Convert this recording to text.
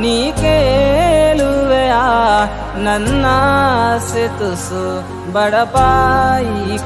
ನೀ ಕೇಳುವೆಯಾ? ನನ್ನ ಸೆತುಸು ತುಸು